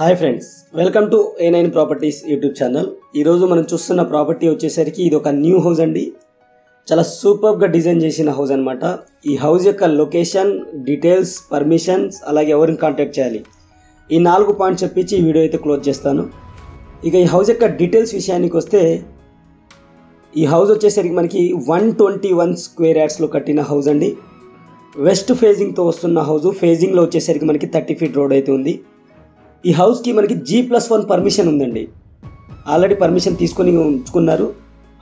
Hi friends welcome to A nine properties YouTube channel. ఈరోజు మనం చూస్తున్న ప్రాపర్టీ వచ్చేసరికి ఇది ఒక న్యూ హౌస్ అండి. చాలా సూపర్గా డిజైన్ చేసిన హౌస్ అనమాట ఈ హౌస్ యొక్క లొకేషన్ డీటెయిల్స్ పర్మిషన్స్ అలాగే ఎవరిని కాంటాక్ట్ చేయాలి. ఈ నాలుగు పాయింట్స్ చెప్పించి ఈ వీడియో అయితే క్లోజ్ చేస్తాను. ఇక ఈ హౌస్ యొక్క డీటెయిల్స్ విషయానికి వస్తే ఈ హౌస్ వచ్చేసరికి మనకి వన్ ట్వంటీ వన్ స్క్వేర్ యార్డ్స్లో కట్టిన హౌస్ అండి. వెస్ట్ ఫేజింగ్తో వస్తున్న హౌస్ ఫేజింగ్లో వచ్చేసరికి మనకి థర్టీ ఫీట్ రోడ్ అయితే ఉంది. ఈ హౌస్కి మనకి జీ ప్లస్ వన్ పర్మిషన్ ఉందండి. ఆల్రెడీ పర్మిషన్ తీసుకొని ఉంచుకున్నారు.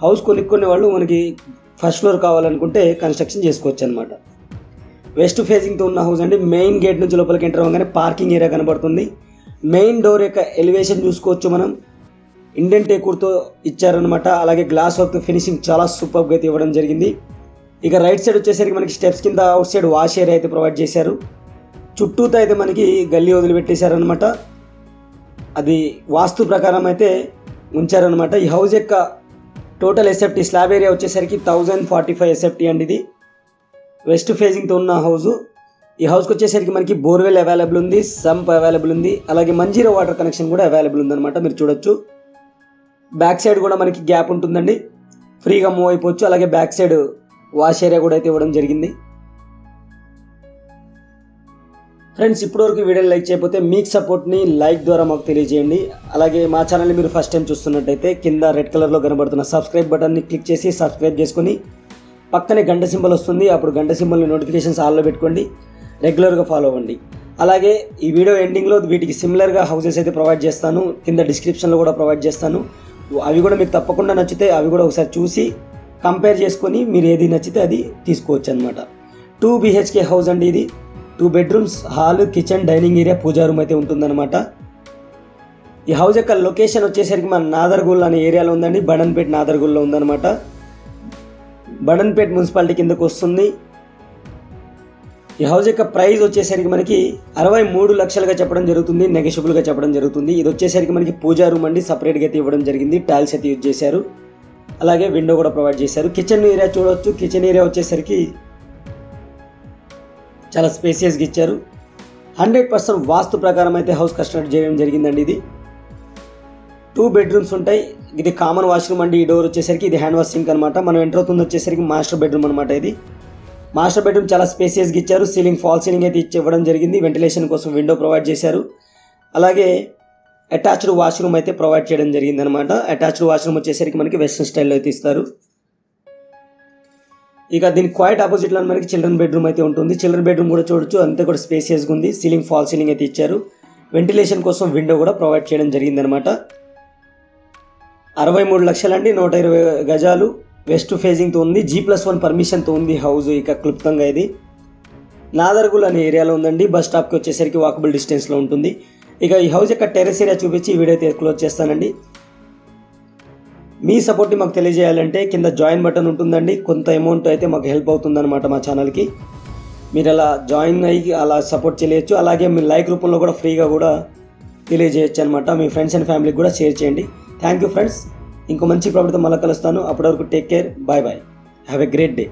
హౌస్ కొనుక్కునే వాళ్ళు మనకి ఫస్ట్ ఫ్లోర్ కావాలనుకుంటే కన్స్ట్రక్షన్ చేసుకోవచ్చు అనమాట వెస్ట్ ఫేసింగ్తో ఉన్న హౌస్ అండి. మెయిన్ గేట్ నుంచి లోపలికి ఎంటర్ అవ్వగానే పార్కింగ్ ఏరియా కనబడుతుంది. మెయిన్ డోర్ యొక్క ఎలివేషన్ చూసుకోవచ్చు మనం. ఇండియన్ టేకూర్తో ఇచ్చారనమాట అలాగే గ్లాస్ వర్క్ ఫినిషింగ్ చాలా సూపర్గా అయితే ఇవ్వడం జరిగింది. ఇక రైట్ సైడ్ వచ్చేసరికి మనకి స్టెప్స్ కింద అవుట్ సైడ్ వాష్ ఏరియా అయితే ప్రొవైడ్ చేశారు. చుట్టూతో అయితే మనకి గల్లీ వదిలిపెట్టేశారనమాట అది వాస్తు ప్రకారం అయితే ఉంచారనమాట ఈ హౌస్ యొక్క టోటల్ ఎస్ఎఫ్టీ స్లాబ్ ఏరియా వచ్చేసరికి థౌజండ్ ఫార్టీ ఫైవ్ ఎస్ఎఫ్టీ అండి ఇది. వెస్ట్ ఫేజింగ్తో ఉన్న హౌస్. ఈ హౌస్కి వచ్చేసరికి మనకి బోర్వెల్ అవైలబుల్ ఉంది సంప్ అవైలబుల్ ఉంది అలాగే మంజీరా వాటర్ కనెక్షన్ కూడా అవైలబుల్ ఉందన్నమాట మీరు చూడొచ్చు. బ్యాక్ సైడ్ కూడా మనకి గ్యాప్ ఉంటుందండి. ఫ్రీగా మూవ్ అయిపోవచ్చు అలాగే బ్యాక్ సైడ్ వాష్ ఏరియా కూడా అయితే ఇవ్వడం జరిగింది. ఫ్రెండ్స్ ఇప్పటివరకు వీడియోని లైక్ చేయకపోతే మీకు సపోర్ట్ని లైక్ ద్వారా మాకు తెలియజేయండి. అలాగే మా ఛానల్ని మీరు ఫస్ట్ టైం చూస్తున్నట్టయితే కింద రెడ్ కలర్లో కనబడుతున్న సబ్స్క్రైబ్ బటన్ని క్లిక్ చేసి సబ్స్క్రైబ్ చేసుకొని పక్కనే గంట సింబల్ వస్తుంది. అప్పుడు గంట సింబల్ని నోటిఫికేషన్స్ ఆల్లో పెట్టుకోండి. రెగ్యులర్గా ఫాలో అవ్వండి. అలాగే ఈ వీడియో ఎండింగ్లో వీటికి సిమిలర్గా హౌసెస్ అయితే ప్రొవైడ్ చేస్తాను. కింద డిస్క్రిప్షన్లో కూడా ప్రొవైడ్ చేస్తాను. అవి కూడా మీకు తప్పకుండా నచ్చితే అవి కూడా ఒకసారి చూసి కంపేర్ చేసుకొని మీరు ఏది నచ్చితే అది తీసుకోవచ్చు అనమాట టూ బిహెచ్కే హౌస్ అండి ఇది. Two bedrooms hall kitchen dining area puja room అయితే ఉంటుందన్నమాట. ఈ హౌస్ యొక్క లొకేషన్ వచ్చేసరికి మన నాదర్గూల్ అనే ఏరియాలో ఉందండి. బడన్పేట్ నాదర్గూల్లో ఉందన్నమాట. బడన్పేట్ మున్సిపాలిటీ కిందకు వస్తుంది. ఈ హౌస్ యొక్క ప్రైస్ వచ్చేసరికి మనకి అరవై మూడు లక్షలుగా చెప్పడం జరుగుతుంది. నెగషియబుల్గా చెప్పడం జరుగుతుంది. ఇది వచ్చేసరికి మనకి పూజా రూమ్ అండి. సపరేట్గా అయితే ఇవ్వడం జరిగింది. టైల్స్ అయితే యూజ్ చేశారు. అలాగే విండో కూడా ప్రొవైడ్ చేశారు. కిచెన్ ఏరియా చూడవచ్చు కిచెన్ ఏరియా వచ్చేసరికి చాలా స్పేసియస్గా ఇచ్చారు. హండ్రెడ్ పర్సెంట్ వాస్తు ప్రకారం అయితే హౌస్ కన్స్ట్రక్ట్ చేయడం జరిగిందండి ఇది. టూ బెడ్రూమ్స్ ఉంటాయి. ఇది కామన్ వాష్రూమ్ అండి. ఈ డోర్ వచ్చేసరికి ఇది హ్యాండ్ వాష్ సింక్ అనమాట మనం ఎంటర్ అవుతుంది వచ్చేసరికి మాస్టర్ బెడ్రూమ్ అనమాట ఇది. మాస్టర్ బెడ్రూమ్ చాలా స్పేసియస్గా ఇచ్చారు. సీలింగ్ ఫాల్ సీలింగ్ అయితే ఇచ్చి ఇవ్వడం జరిగింది. వెంటిలేషన్ కోసం విండో ప్రొవైడ్ చేశారు. అలాగే అటాచ్డ్ వాష్రూమ్ అయితే ప్రొవైడ్ చేయడం జరిగింది అనమాట అటాచ్డ్ వాష్రూమ్ వచ్చేసరికి మనకి వెస్ట్రన్ స్టైల్లో అయితే ఇస్తారు. ఇక దీని క్వైట్ ఆపోజిట్లో మనకి చిల్డ్రన్ బెడ్రూమ్ అయితే ఉంటుంది. చిల్డ్రన్ బెడ్రూమ్ కూడా చూడొచ్చు. అంతా కూడా స్పేసియస్గా ఉంది. సీలింగ్ ఫాల్ సీలింగ్ అయితే ఇచ్చారు. వెంటిలేషన్ కోసం విండో కూడా ప్రొవైడ్ చేయడం జరిగిందనమాట అరవై మూడు లక్షలండి. నూట ఇరవై గజాలు. వెస్ట్ ఫేజింగ్తో ఉంది. జీ ప్లస్ వన్ పర్మిషన్తో ఉంది హౌస్ ఇక క్లుప్తంగా ఇది. నాదర్గుల్ అనే ఏరియాలో ఉందండి. బస్ స్టాప్కి వచ్చేసరికి వాకబుల్ డిస్టెన్స్లో ఉంటుంది. ఇక ఈ హౌస్ యొక్క టెరెస్ ఏరియా చూపించి ఈ వీడియో అయితే క్లోజ్ చేస్తానండి. మీ సపోర్ట్ని మాకు తెలియజేయాలంటే కింద జాయిన్ బటన్ ఉంటుందండి. కొంత అమౌంట్ అయితే మాకు హెల్ప్ అవుతుందన్నమాట మా ఛానల్కి మీరు అలా జాయిన్ అయ్యి అలా సపోర్ట్ చేయవచ్చు అలాగే మీ లైక్ రూపంలో కూడా ఫ్రీగా కూడా తెలియజేయచ్చు అనమాట మీ ఫ్రెండ్స్ అండ్ ఫ్యామిలీకి కూడా షేర్ చేయండి. థ్యాంక్ యూ ఫ్రెండ్స్ ఇంకో మంచి ప్రాబ్లంతో మళ్ళీ కలుస్తాను. అప్పటి వరకు take care bye bye have a great day